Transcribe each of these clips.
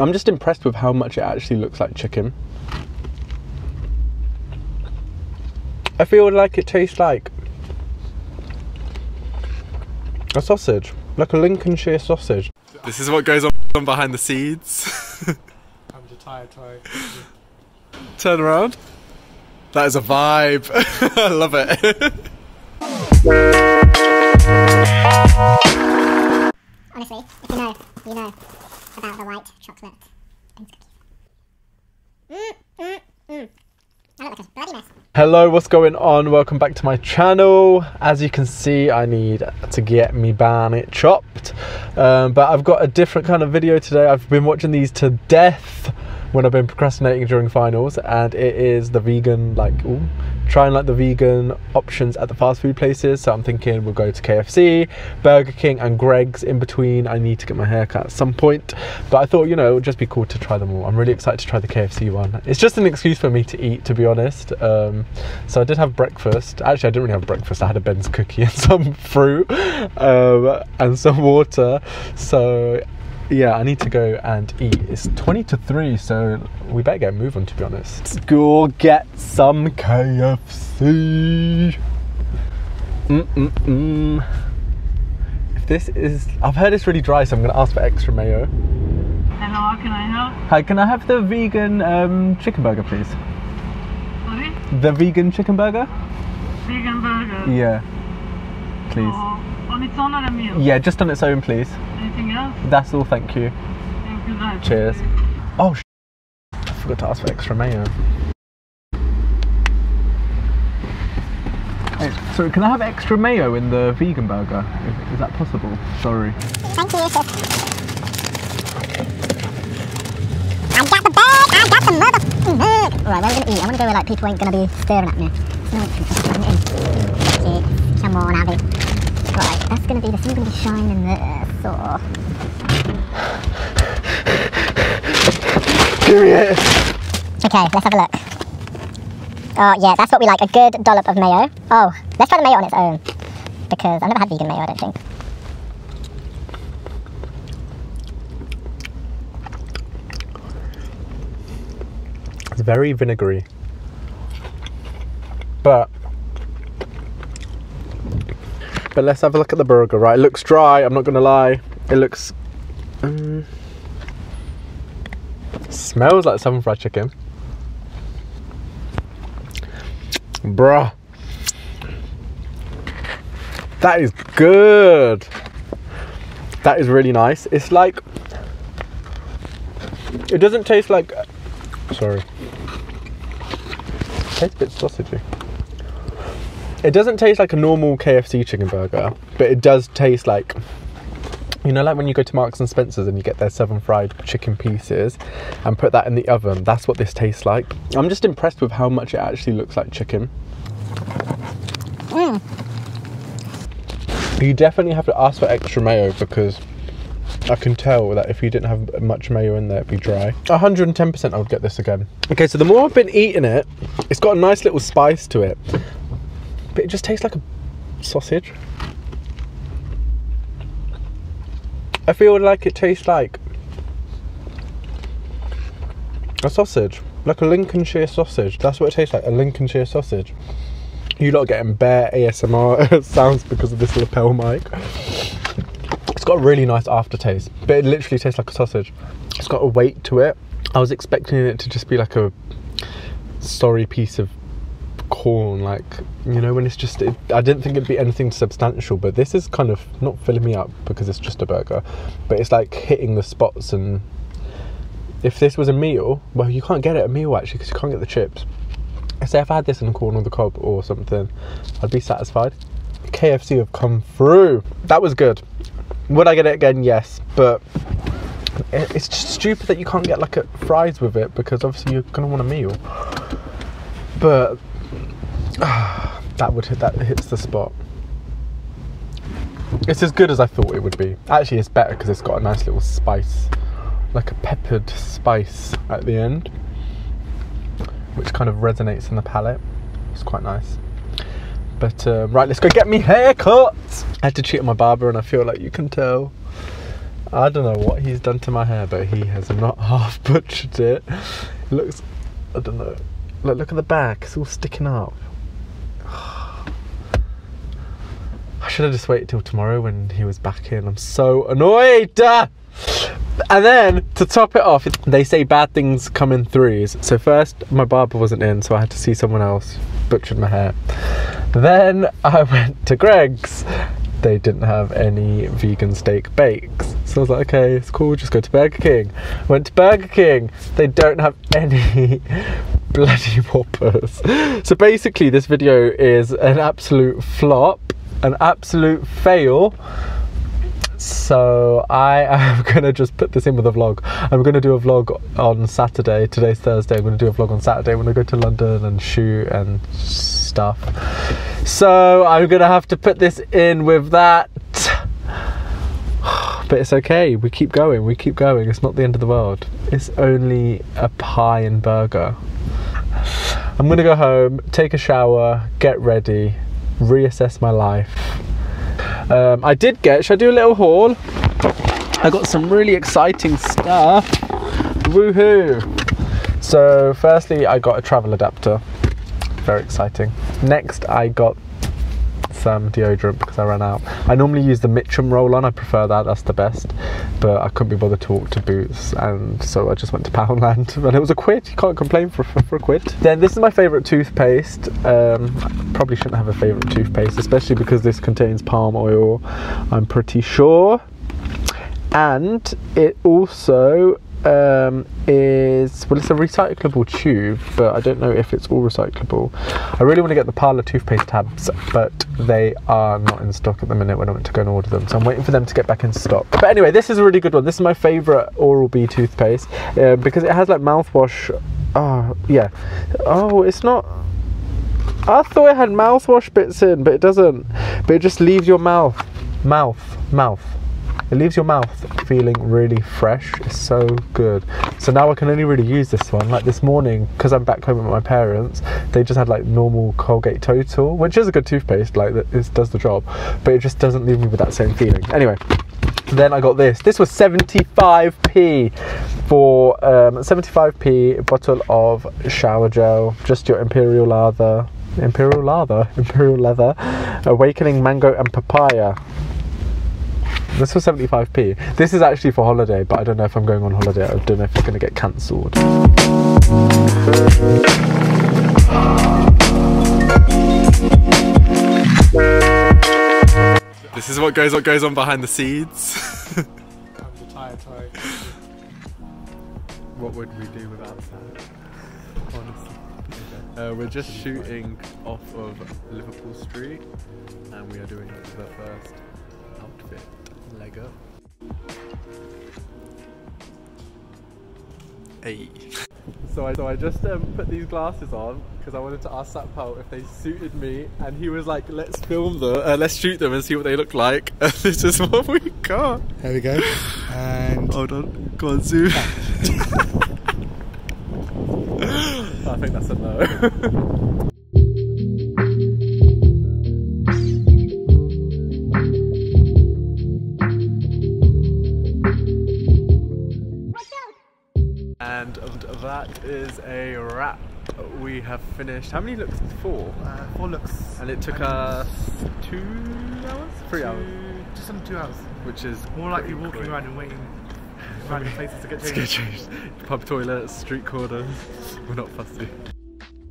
I'm just impressed with how much it actually looks like chicken. I feel like it tastes like a sausage, like a Lincolnshire sausage. This is what goes on behind the scenes. I'm just tired, tired. Turn around. That is a vibe. I love it. Honestly, if you know, you know about the white chocolate mm, mm, mm. a bloody mess. Hello, what's going on? Welcome back to my channel. As you can see, I need to get me barnet chopped. Um, but I've got a different kind of video today. I've been watching these to death when I've been procrastinating during finals, and it is the vegan, like, ooh, trying like the vegan options at the fast food places. So I'm thinking we'll go to KFC, Burger King, and Greggs in between. I need to get my hair cut at some point, but I thought, you know, it would just be cool to try them all. I'm really excited to try the KFC one. It's just an excuse for me to eat, to be honest. Um, so I did have breakfast. Actually, I didn't really have breakfast. I had a Ben's cookie and some fruit um, and some water. So yeah, I need to go and eat. It's 20 to 3, so we better get moving to be honest. Let's go get some KFC. Mm-mm-mm. If this is, I've heard it's really dry, so I'm gonna ask for extra mayo. Hello, how can I help? Hi, can I have the vegan um, chicken burger, please? Sorry? The vegan chicken burger? Vegan burger. Yeah. Please. Oh, on its own or a meal? Yeah, just on its own, please. Anything else? That's all, thank you. Thank you guys. Cheers. Oh, sh- I forgot to ask for extra mayo. Hey, sorry, can I have extra mayo in the vegan burger? Is, is that possible? Sorry. Thank you, sis. I got the bag! I got the motherfucking mm-hmm. bag! Right, where are we gonna eat? I wanna go where like people ain't gonna be staring at me. No, come on, Abby. Right, that's gonna be, the sun's gonna be shining there, so... Give me it! Okay, let's have a look. Oh, yeah, that's what we like, a good dollop of mayo. Oh, let's try the mayo on its own. Because I've never had vegan mayo, I don't think. It's very vinegary. But but let's have a look at the burger. Right, it looks dry. I'm not gonna lie. It looks um, smells like southern fried chicken. Bruh, that is good. That is really nice. It's like it doesn't taste like. Sorry. It tastes a bit sausagey. It doesn't taste like a normal KFC chicken burger, but it does taste like you know, like when you go to Marks and Spencers and you get their seven fried chicken pieces and put that in the oven. That's what this tastes like. I'm just impressed with how much it actually looks like chicken. Mm. You definitely have to ask for extra mayo because I can tell that if you didn't have much mayo in there, it'd be dry. 110% I would get this again. Okay, so the more I've been eating it, it's got a nice little spice to it, but it just tastes like a sausage. I feel like it tastes like a sausage, like a Lincolnshire sausage. That's what it tastes like, a Lincolnshire sausage. You lot getting bare ASMR sounds because of this lapel mic. It's got a really nice aftertaste, but it literally tastes like a sausage. It's got a weight to it. I was expecting it to just be like a sorry piece of corn, like you know, when it's just. It, I didn't think it'd be anything substantial, but this is kind of not filling me up because it's just a burger, but it's like hitting the spots. And if this was a meal, well, you can't get it a meal actually because you can't get the chips. I say if I had this in corn on the cob or something, I'd be satisfied. KFC have come through. That was good. Would I get it again? Yes, but it's just stupid that you can't get like a fries with it because obviously you're gonna want a meal. But that would hit that hits the spot. It's as good as I thought it would be. Actually, it's better because it's got a nice little spice, like a peppered spice at the end, which kind of resonates in the palate. It's quite nice. But uh, right, let's go get me haircut. I had to cheat on my barber, and I feel like you can tell. I don't know what he's done to my hair, but he has not half butchered it. It looks, I don't know. Look, look at the back; it's all sticking up. I should have just waited till tomorrow when he was back in. I'm so annoyed. Ah! And then to top it off, they say bad things come in threes. So first, my barber wasn't in, so I had to see someone else butchered my hair. Then I went to Greggs. They didn't have any vegan steak bakes. So I was like, okay, it's cool, just go to Burger King. Went to Burger King. They don't have any bloody whoppers. So basically, this video is an absolute flop, an absolute fail. So I am gonna just put this in with a vlog. I'm gonna do a vlog on Saturday. Today's Thursday. I'm gonna do a vlog on Saturday when I go to London and shoot and stuff. So I'm gonna have to put this in with that. But it's okay. We keep going. We keep going. It's not the end of the world. It's only a pie and burger. I'm gonna go home, take a shower, get ready, reassess my life. Um, I did get, should I do a little haul? I got some really exciting stuff. Woohoo! So, firstly, I got a travel adapter. Very exciting. Next, I got some deodorant because I ran out. I normally use the Mitchum roll on, I prefer that, that's the best. But I couldn't be bothered to walk to Boots, and so I just went to Poundland. And it was a quid, you can't complain for, for, for a quid. Then, this is my favourite toothpaste. Um, probably shouldn't have a favourite toothpaste, especially because this contains palm oil, I'm pretty sure. And it also um, is well, it's a recyclable tube, but I don't know if it's all recyclable. I really want to get the Parlour toothpaste tabs, but they are not in stock at the minute when I went to go and order them. So I'm waiting for them to get back in stock. But anyway, this is a really good one. This is my favourite Oral B toothpaste uh, because it has like mouthwash. Oh yeah. Oh, it's not. I thought it had mouthwash bits in, but it doesn't. But it just leaves your mouth, mouth, mouth. It leaves your mouth feeling really fresh. It's so good. So now I can only really use this one. Like this morning, because I'm back home with my parents, they just had like normal Colgate Total, which is a good toothpaste. Like it does the job, but it just doesn't leave me with that same feeling. Anyway. Then I got this. This was 75p for um, 75p bottle of shower gel, just your imperial lather, imperial lather, imperial leather, awakening mango and papaya. This was 75p. This is actually for holiday, but I don't know if I'm going on holiday. I don't know if it's going to get cancelled. This is what goes what goes on behind the scenes. I'm the tire Tarek. what would we do without that? Honestly. Uh, we're just shooting off of Liverpool Street and we are doing the first outfit. Lego. Hey. So I, so I just um, put these glasses on because I wanted to ask Satpal if they suited me, and he was like, "Let's film them, uh, let's shoot them and see what they look like." And this is what we got. There we go. And Hold on, go on, zoom. I think that's a no. Is a wrap. We have finished. How many looks? Four. uh, four looks. And it took us two hours, three hours, Just under two hours. which is More likely pretty walking quick. around and waiting random places to get to changed. get changed. Pub toilets, street corners. We're not fussy.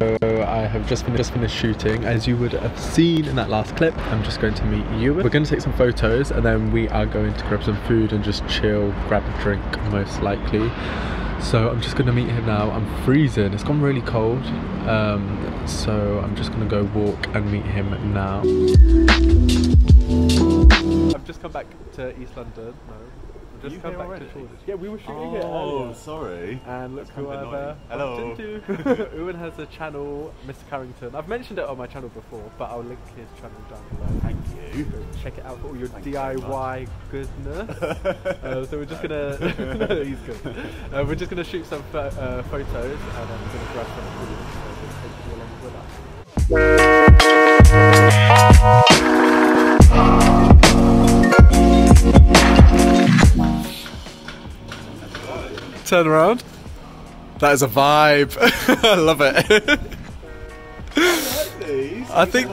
So I have just finished, just finished shooting. As you would have seen in that last clip, I'm just going to meet you. We're going to take some photos and then we are going to grab some food and just chill, grab a drink most likely. So I'm just to meet him now. I'm freezing. It's gone really cold. Um, so I'm just to go walk and meet him now. I've just come back to East London. No. I've just You come here back already? to Shoreditch. Yeah, we were shooting it. Oh, sorry. And look who kind I've uh. Hello. bumped into. Owen has a channel, Mr. Carrington. I've mentioned it on my channel before, but I'll link his channel down below. Thank you. Go check it out for all your Thank you very DIY goodness. uh, so we're just gonna. no, he's good. Uh, we're just gonna shoot some pho- uh, photos, and then we're gonna grab some food. So we'll take you along with us. Turn around. That is a vibe. I love it. I think.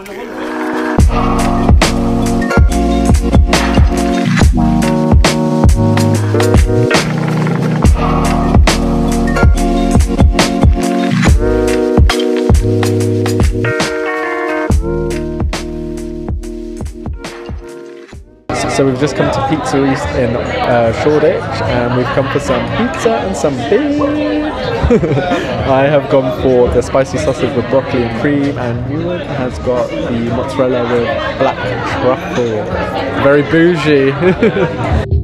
We've just come to Pizza East in uh, Shoreditch and we've come for some pizza and some beer. I have gone for the spicy sausage with broccoli and cream and Iwan has got the mozzarella with black truffle. Very bougie.